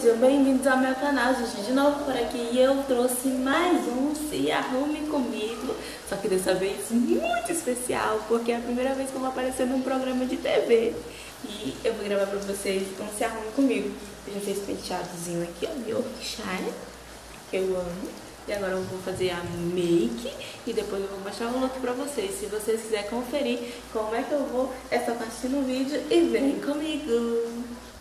sejam bem-vindos ao meu canal, gente, de novo por aqui e eu trouxe mais um Se Arrume Comigo, só que dessa vez muito especial, porque é a primeira vez que eu vou aparecer num programa de TV e eu vou gravar pra vocês um Se Arrume Comigo. Eu já fiz penteadozinho aqui, ó, meu que eu amo, e agora eu vou fazer a make e depois eu vou mostrar o look pra vocês. Se vocês quiserem conferir como é que eu vou, é só assistir no vídeo e vem comigo!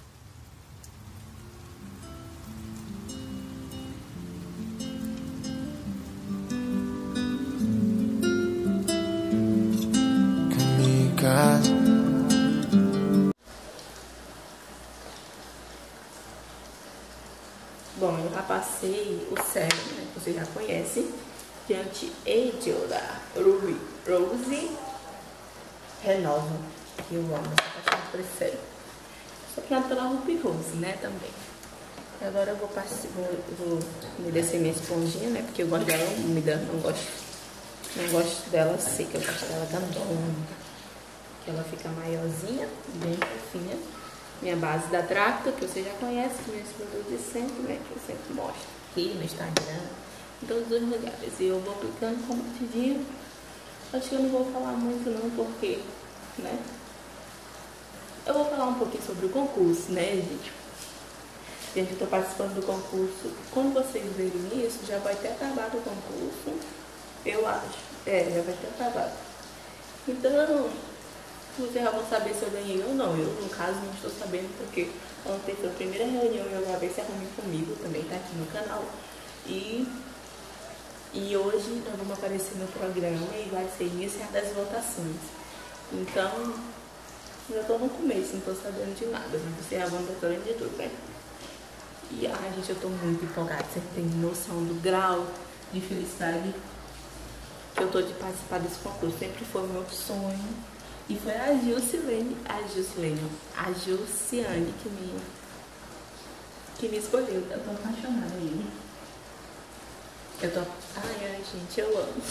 Passei o sérum, né, que você já conhece, de anti-age da Ruby Rose Renova, que eu amo, sou apaixonada por esse sérum. Sou apaixonada pela Ruby Rose, né, também. Agora eu vou, vou, vou umedecer minha esponjinha, né, porque eu gosto dela úmida, não gosto, não gosto dela seca, eu gosto dela também úmida. Que ela fica maiorzinha, bem fofinha minha base da Tracta, que você já conhece, meus produtos sempre, né? Que eu sempre mostro aqui no Instagram, em todos os lugares. E eu vou aplicando pedido. Acho que eu não vou falar muito não, porque, né? Eu vou falar um pouquinho sobre o concurso, né, gente? Gente, eu tô participando do concurso. Quando vocês verem isso, já vai ter acabado o concurso. Eu acho. É, já vai ter acabado. Então, vocês já vão saber se eu ganhei ou não. Eu, no caso, não estou sabendo porque ontem foi a primeira reunião e eu gravei Se Arrume Comigo, também tá aqui no canal. E, e hoje nós vamos aparecer no programa e vai ser iniciadas as votações. Então, já estou no começo, não estou sabendo de nada. Mas vocês já vão doutorando de tudo, né? E, ai, gente, eu estou muito empolgada. Você tem noção do grau de felicidade que eu estou de participar desse concurso. Sempre foi meu sonho e foi a Jusilene, a Jusilene, a Jusiane que me, que me escolheu. Eu tô apaixonada aí. Eu tô. Ai, ai, gente, eu amo.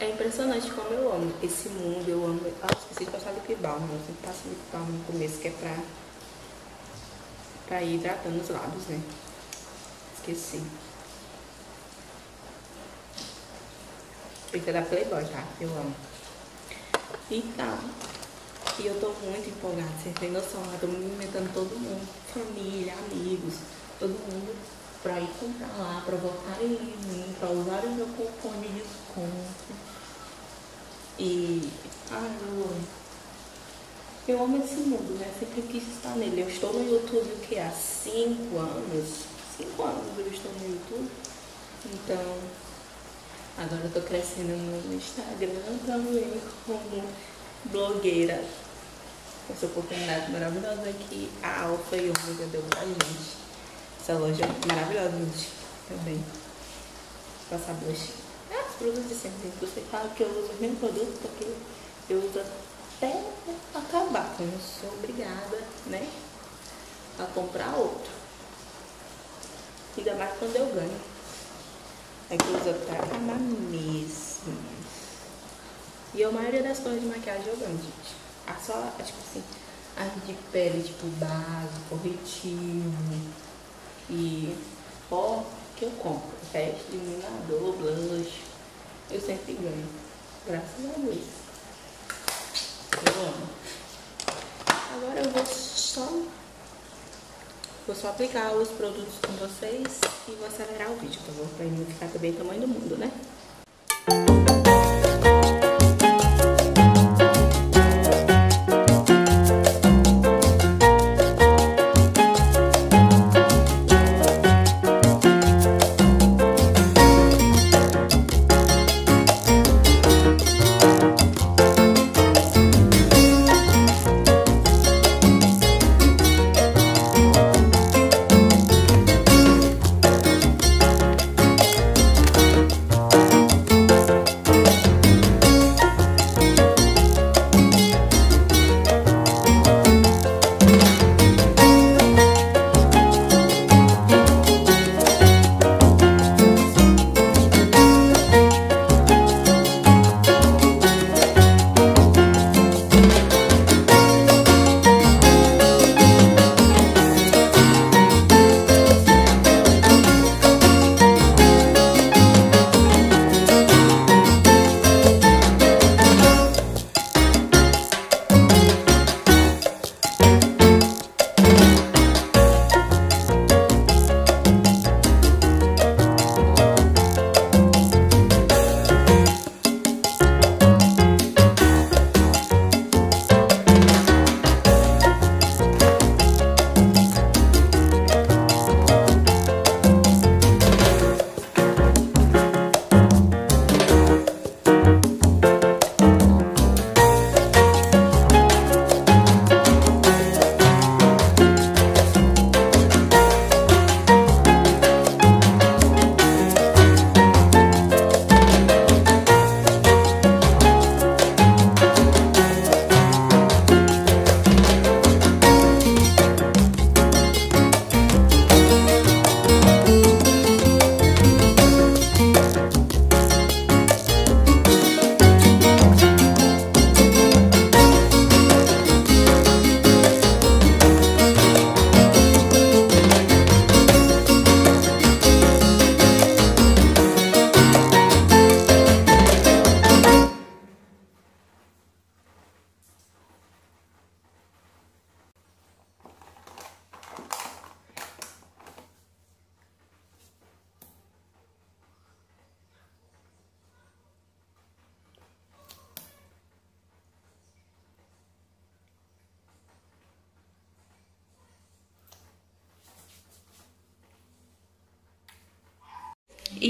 É impressionante como eu amo esse mundo, eu amo. Ah, esqueci de passar lip balm, eu sempre passo lip balm no começo, que é pra, pra ir hidratando os lábios, né? Esqueci. É da Playboy, tá? Eu amo. Então, e eu tô muito empolgada, vocês têm noção, eu tô me movimentando todo mundo, família, amigos, todo mundo pra ir comprar lá, pra votar em mim, pra usar o meu cupom de desconto. E, ai, eu amo. Eu amo esse mundo, né? Sempre quis estar nele. Eu estou no YouTube o que? Há cinco anos? Cinco anos eu estou no YouTube. Então, Agora eu tô crescendo no Instagram também como blogueira. Essa oportunidade maravilhosa que a Alfa e Ômega deu pra gente. Essa loja é maravilhosa, gente. Também. Passar blush. É, os produtos de sempre. Você fala que eu uso o mesmo produto porque eu uso até acabar. Eu não sou obrigada, né? A comprar outro. Ainda mais quando eu ganho. Aqui usa pra amar mesmo. E a maioria das coisas de maquiagem eu ganho, gente. Ah, só, tipo assim, as de pele, tipo base, corretivo e pó que eu compro. Teste, iluminador, blush. Eu sempre ganho. Graças a Deus. Eu amo. Agora eu vou só Vou só aplicar os produtos com vocês e vou acelerar o vídeo, tá bom? Pra ele ficar também tamanho do mundo, né?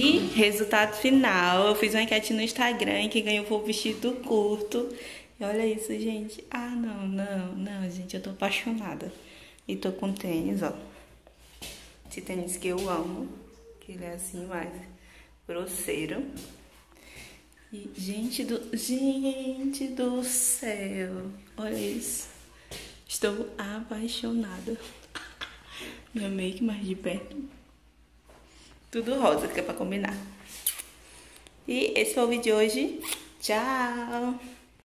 E resultado final, eu fiz uma enquete no Instagram e quem ganhou foi o vestido curto. E olha isso, gente. Ah, não, não, não, gente, eu tô apaixonada. E tô com tênis, ó. Esse tênis que eu amo, que ele é assim mais grosseiro. E, gente do, gente do céu, olha isso. Estou apaixonada. Minha make mais de perto. Tudo rosa, que é pra combinar. E esse foi o vídeo de hoje. Tchau!